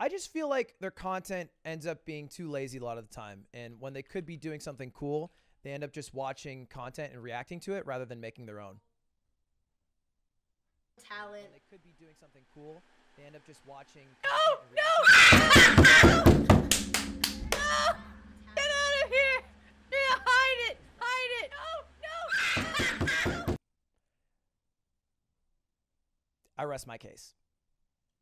I just feel like their content ends up being too lazy a lot of the time. And when they could be doing something cool, they end up just watching content and reacting to it rather than making their own. talent. When they could be doing something cool, they end up just watching. No, no, no, no! Get out of here! Yeah, hide it, hide it! No, no! I rest my case.